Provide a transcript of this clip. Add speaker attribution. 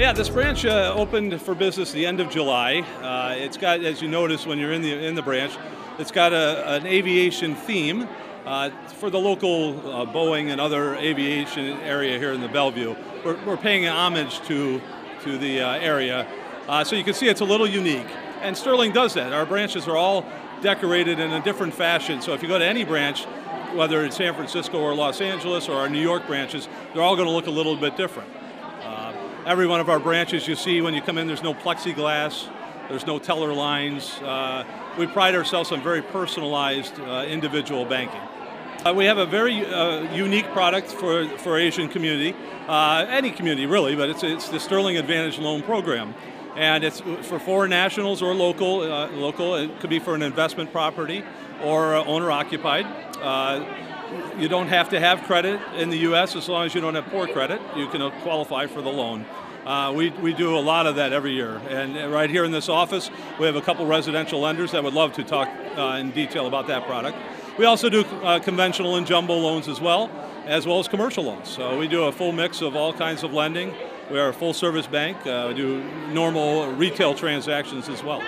Speaker 1: Yeah, this branch uh, opened for business the end of July. Uh, it's got, as you notice when you're in the in the branch, it's got a, an aviation theme uh, for the local uh, Boeing and other aviation area here in the Bellevue. We're, we're paying homage to to the uh, area, uh, so you can see it's a little unique. And Sterling does that. Our branches are all decorated in a different fashion. So if you go to any branch, whether it's San Francisco or Los Angeles or our New York branches, they're all going to look a little bit different. Every one of our branches you see when you come in, there's no plexiglass, there's no teller lines. Uh, we pride ourselves on very personalized uh, individual banking. Uh, we have a very uh, unique product for, for Asian community, uh, any community really, but it's, it's the Sterling Advantage Loan Program. And it's for foreign nationals or local, uh, local. It could be for an investment property or uh, owner occupied. Uh, you don't have to have credit in the U.S. as long as you don't have poor credit. You can qualify for the loan. Uh, we, we do a lot of that every year. And right here in this office, we have a couple residential lenders that would love to talk uh, in detail about that product. We also do uh, conventional and jumbo loans as well, as well as commercial loans. So we do a full mix of all kinds of lending. We are a full service bank. Uh, we do normal retail transactions as well.